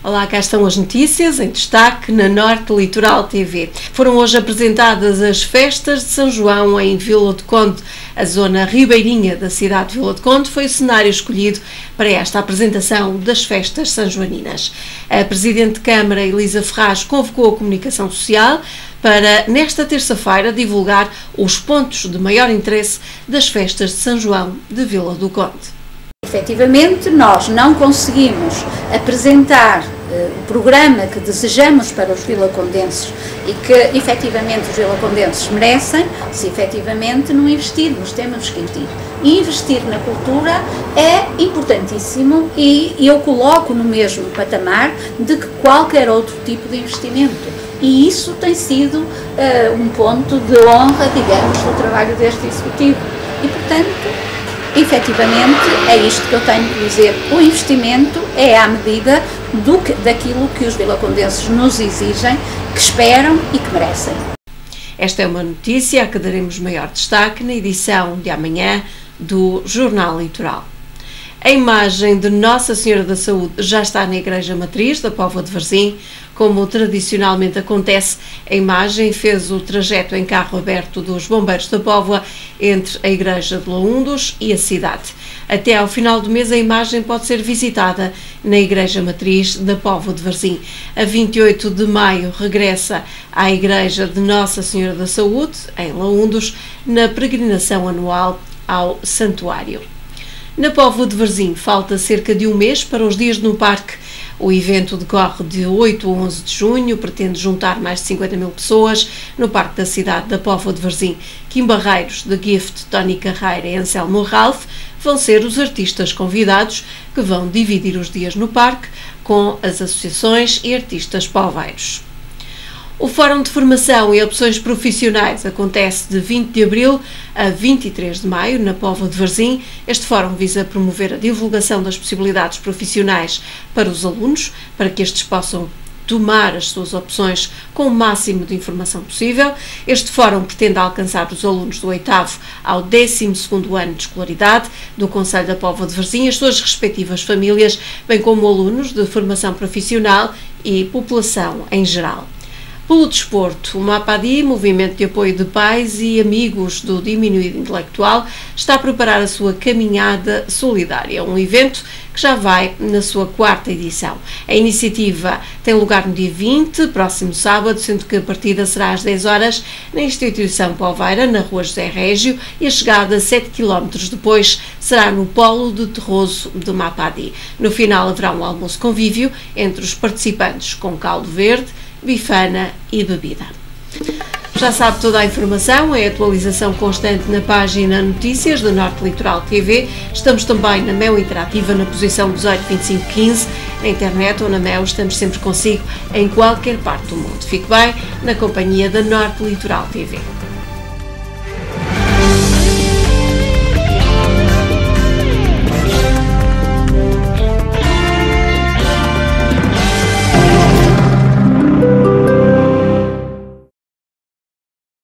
Olá, cá estão as notícias em destaque na Norte Litoral TV. Foram hoje apresentadas as festas de São João em Vila de Conde. A zona ribeirinha da cidade de Vila de Conde foi o cenário escolhido para esta apresentação das festas sanjoaninas. A Presidente de Câmara, Elisa Ferraz, convocou a comunicação social para, nesta terça-feira, divulgar os pontos de maior interesse das festas de São João de Vila do Conde. Efetivamente, nós não conseguimos apresentar uh, o programa que desejamos para os vilacondenses e que efetivamente os vilacondenses merecem, se efetivamente não investirmos, temos que investir. E investir na cultura é importantíssimo e eu coloco no mesmo patamar de que qualquer outro tipo de investimento. E isso tem sido uh, um ponto de honra, digamos, do trabalho deste Executivo. E, portanto, efetivamente é isto que eu tenho que dizer. O investimento é à medida do que, daquilo que os vilacondenses nos exigem, que esperam e que merecem. Esta é uma notícia a que daremos maior destaque na edição de amanhã do Jornal Litoral. A imagem de Nossa Senhora da Saúde já está na Igreja Matriz da Póvoa de Varzim. Como tradicionalmente acontece, a imagem fez o trajeto em carro aberto dos Bombeiros da Póvoa entre a Igreja de Laundos e a cidade. Até ao final do mês, a imagem pode ser visitada na Igreja Matriz da Póvoa de Varzim. A 28 de maio regressa à Igreja de Nossa Senhora da Saúde, em Laundos, na peregrinação anual ao Santuário. Na Póvoa de Varzim falta cerca de um mês para os dias no parque. O evento decorre de 8 a 11 de junho, pretende juntar mais de 50 mil pessoas no Parque da Cidade da Póvoa de Varzim. Kim Barreiros, The Gift, Tony Carreira e Anselmo Ralph vão ser os artistas convidados que vão dividir os dias no parque com as associações e artistas poveiros. O Fórum de Formação e Opções Profissionais acontece de 20 de abril a 23 de maio, na Póvoa de Varzim. Este fórum visa promover a divulgação das possibilidades profissionais para os alunos, para que estes possam tomar as suas opções com o máximo de informação possível. Este fórum pretende alcançar os alunos do 8 ao 12 ano de escolaridade do Conselho da Póvoa de Varzim as suas respectivas famílias, bem como alunos de formação profissional e população em geral. Pelo desporto, o MAPADI, Movimento de Apoio de Pais e Amigos do Diminuído Intelectual, está a preparar a sua caminhada solidária, um evento que já vai na sua quarta edição. A iniciativa tem lugar no dia 20, próximo sábado, sendo que a partida será às 10 horas na instituição Poveira, na rua José Régio, e a chegada 7 km depois será no Polo de Terroso de Mapadi. No final haverá um almoço convívio entre os participantes com caldo verde, bifana e bebida. Já sabe toda a informação, é atualização constante na página Notícias da Norte Litoral TV. Estamos também na Mel Interativa na posição 182515, na internet ou na Mel, estamos sempre consigo em qualquer parte do mundo. Fique bem na companhia da Norte Litoral TV.